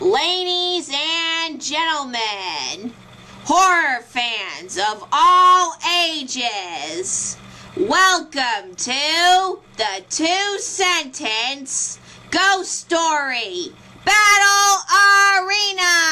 Ladies and gentlemen, horror fans of all ages, welcome to the two sentence ghost story battle arena.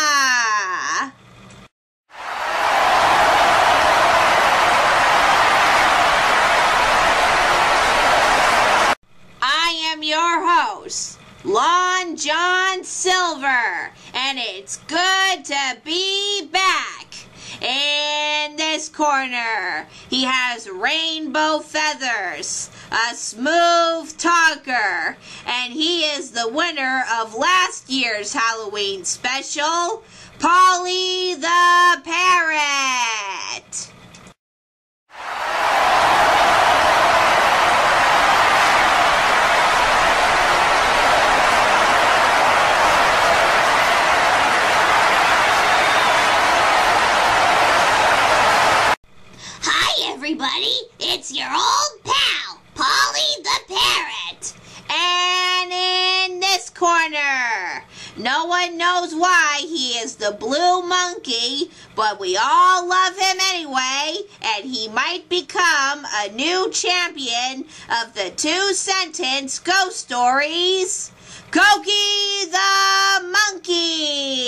It's good to be back. In this corner, he has rainbow feathers, a smooth talker, and he is the winner of last year's Halloween special, Polly the Parrot. Hi, everybody. It's your old pal, Polly the Parrot. And in this corner, no one knows why he is the blue monkey, but we all love him anyway, and he might become a new champion of the two sentence ghost stories. Koki the monkey.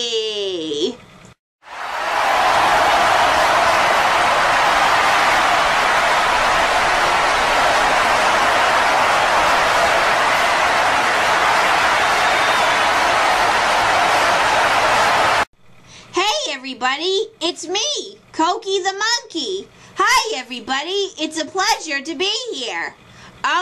Everybody, it's me, Koki the monkey. Hi everybody, it's a pleasure to be here.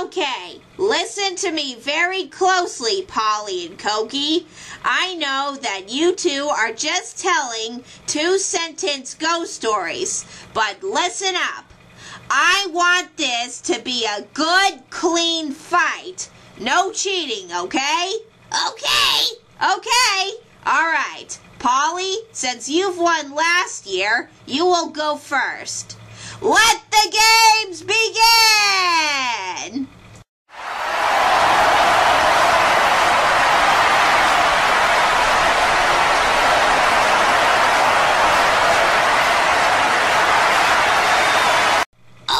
Okay, listen to me very closely, Polly and Koki. I know that you two are just telling two sentence ghost stories, but listen up. I want this to be a good, clean fight. No cheating, okay? Okay. Okay, all right. Polly, since you've won last year, you will go first. Let the games begin!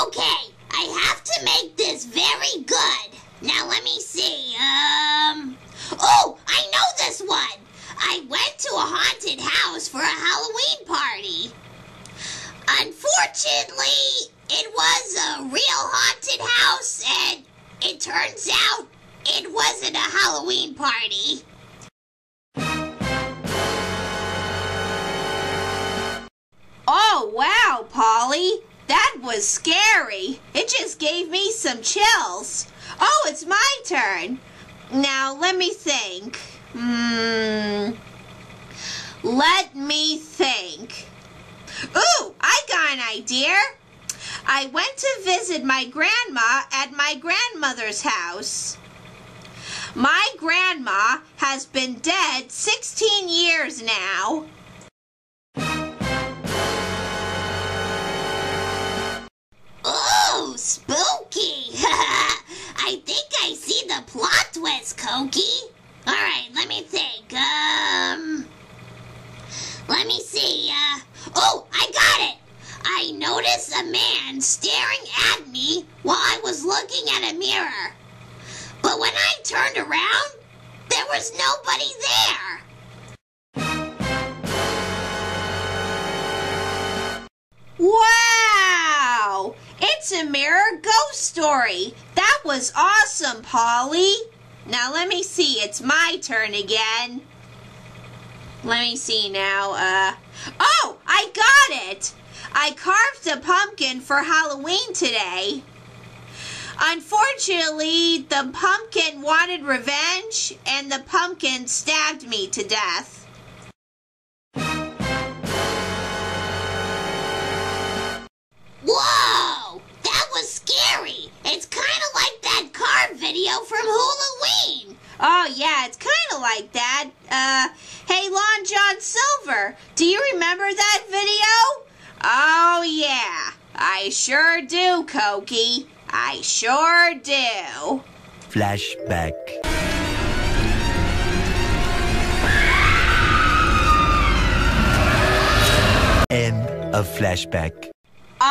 Okay. I have to make this very good. Now let me see. Um. Oh, I know this one. I went to a haunted house for a Halloween party. Unfortunately, it was a real haunted house, and it turns out it wasn't a Halloween party. Oh, wow, Polly. That was scary. It just gave me some chills. Oh, it's my turn. Now, let me think. Hmm. Let me think. Ooh, I got an idea. I went to visit my grandma at my grandmother's house. My grandma has been dead 16 years now. Ooh, spooky! I think I see the plot twist, Koki. All right, let me think. Um, let me see. Uh, oh, I got it. I noticed a man staring at me while I was looking at a mirror. But when I turned around, there was nobody there. Wow! It's a mirror ghost story. That was awesome, Polly. Now let me see. It's my turn again. Let me see now. Uh Oh, I got it. I carved a pumpkin for Halloween today. Unfortunately, the pumpkin wanted revenge and the pumpkin stabbed me to death. over. Do you remember that video? Oh, yeah. I sure do, Koki. I sure do. Flashback. End of flashback.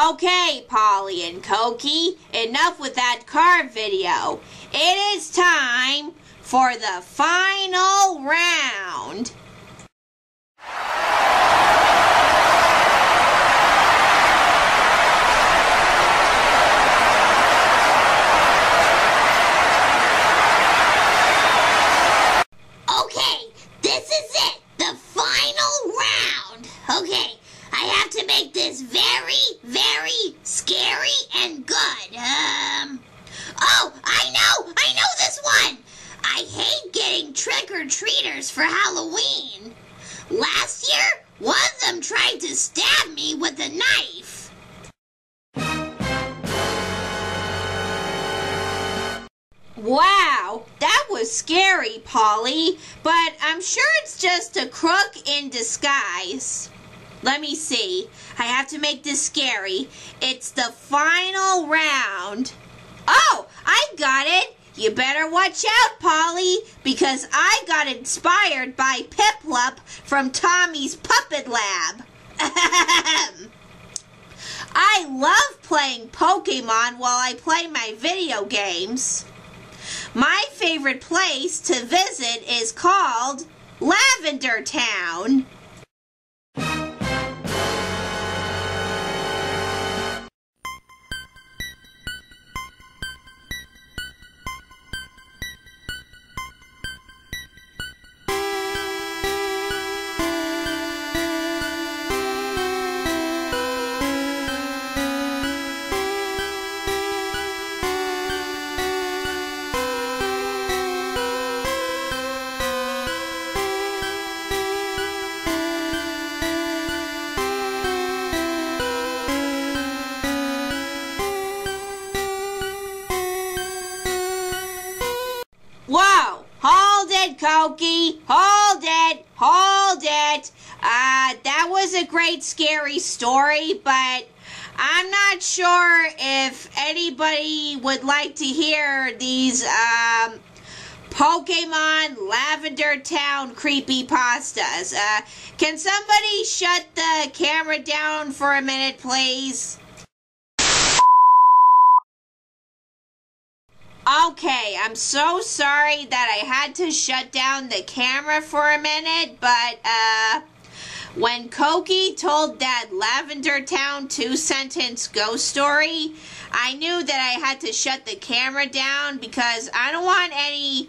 Okay, Polly and Koki, enough with that car video. It is time for the final round. I hate getting trick or treaters for Halloween. Last year, one of them tried to stab me with a knife. Wow, that was scary, Polly, but I'm sure it's just a crook in disguise. Let me see. I have to make this scary. It's the final round. Oh, I got it. You better watch out, Polly, because I got inspired by Piplup from Tommy's Puppet Lab. I love playing Pokemon while I play my video games. My favorite place to visit is called Lavender Town. It! Hold it! Hold it! Uh, that was a great scary story, but I'm not sure if anybody would like to hear these, um, Pokemon Lavender Town creepy pastas. Uh, can somebody shut the camera down for a minute, please? Okay, I'm so sorry that I had to shut down the camera for a minute, but uh when Koki told that Lavender Town two sentence ghost story, I knew that I had to shut the camera down because I don't want any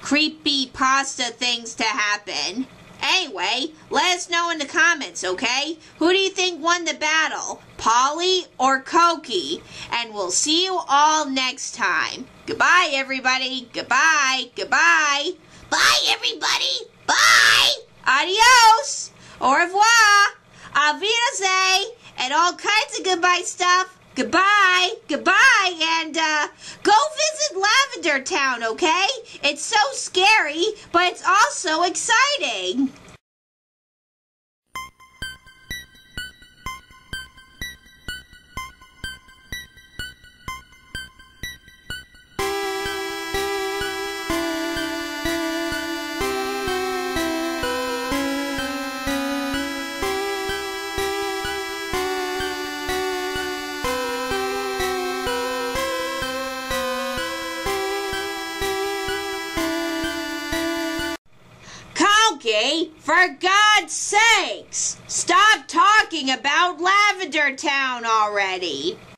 creepy pasta things to happen. Anyway, let us know in the comments, okay? Who do you think won the battle? Polly or Koki? And we'll see you all next time. Goodbye, everybody. Goodbye. Goodbye. Bye, everybody. Bye. Adios. Au revoir. Auf Wiedersehen. And all kinds of goodbye stuff. Goodbye. Goodbye. And uh, go visit Lavender Town, okay? It's so scary, but it's also exciting. For God's sakes, stop talking about Lavender Town already.